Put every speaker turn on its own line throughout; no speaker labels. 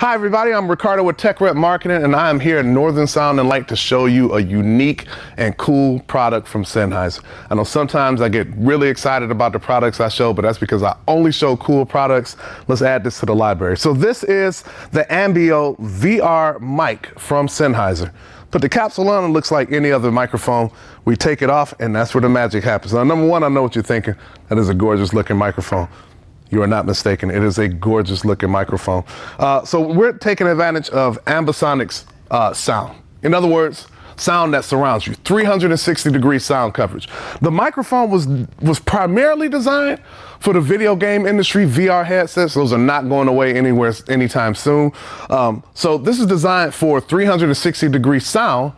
Hi, everybody. I'm Ricardo with Tech Rep Marketing, and I am here at Northern Sound and Light to show you a unique and cool product from Sennheiser. I know sometimes I get really excited about the products I show, but that's because I only show cool products. Let's add this to the library. So this is the Ambeo VR mic from Sennheiser. Put the capsule on, it looks like any other microphone. We take it off, and that's where the magic happens. Now, number one, I know what you're thinking. That is a gorgeous looking microphone. You are not mistaken. It is a gorgeous looking microphone. Uh, so we're taking advantage of Ambisonics uh, sound. In other words, sound that surrounds you, 360 degree sound coverage. The microphone was was primarily designed for the video game industry, VR headsets. Those are not going away anywhere anytime soon. Um, so this is designed for 360 degree sound.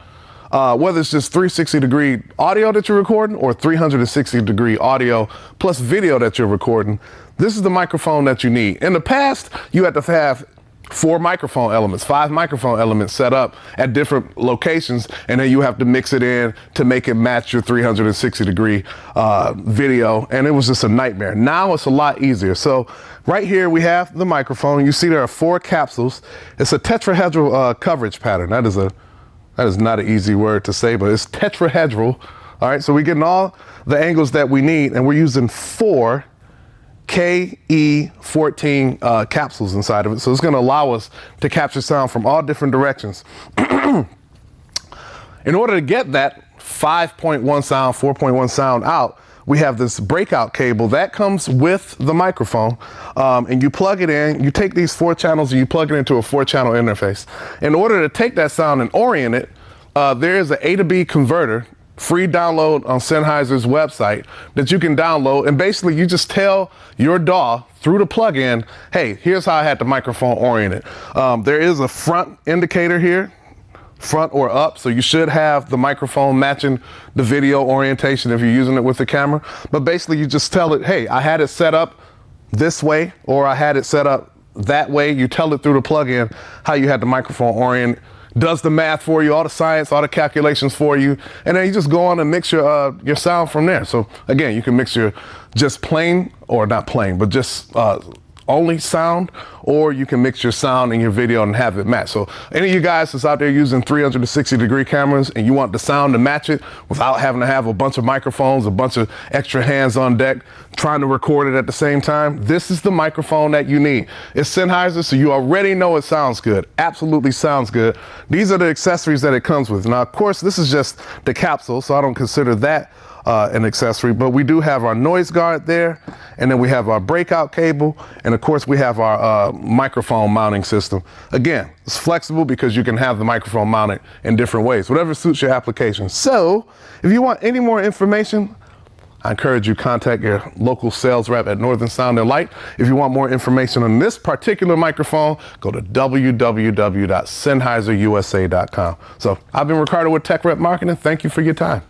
Uh, whether it's just 360 degree audio that you're recording or 360 degree audio plus video that you're recording, this is the microphone that you need. In the past, you had to have four microphone elements, five microphone elements set up at different locations, and then you have to mix it in to make it match your 360 degree uh, video, and it was just a nightmare. Now it's a lot easier. So right here we have the microphone. You see there are four capsules. It's a tetrahedral uh, coverage pattern. That is a that is not an easy word to say, but it's tetrahedral. All right, so we're getting all the angles that we need, and we're using four KE14 uh, capsules inside of it. So it's going to allow us to capture sound from all different directions. In order to get that 5.1 sound, 4.1 sound out, we have this breakout cable that comes with the microphone um, and you plug it in you take these four channels and you plug it into a four channel interface in order to take that sound and orient it uh, there is an a to b converter free download on Sennheiser's website that you can download. And basically, you just tell your DAW through the plugin, hey, here's how I had the microphone oriented. Um, there is a front indicator here, front or up, so you should have the microphone matching the video orientation if you're using it with the camera. But basically, you just tell it, hey, I had it set up this way, or I had it set up that way. You tell it through the plugin how you had the microphone oriented does the math for you, all the science, all the calculations for you, and then you just go on and mix your uh, your sound from there. So again, you can mix your just plain or not plain, but just uh, only sound, or you can mix your sound and your video and have it match. So any of you guys that's out there using 360 degree cameras and you want the sound to match it without having to have a bunch of microphones, a bunch of extra hands on deck, trying to record it at the same time, this is the microphone that you need. It's Sennheiser, so you already know it sounds good. Absolutely sounds good. These are the accessories that it comes with. Now, of course, this is just the capsule, so I don't consider that uh, an accessory, but we do have our noise guard there, and then we have our breakout cable, and of course we have our uh, microphone mounting system. Again, it's flexible because you can have the microphone mounted in different ways, whatever suits your application. So, if you want any more information, I encourage you contact your local sales rep at Northern Sound and Light. If you want more information on this particular microphone, go to www.sennheiserusa.com. So I've been Ricardo with Tech Rep Marketing. Thank you for your time.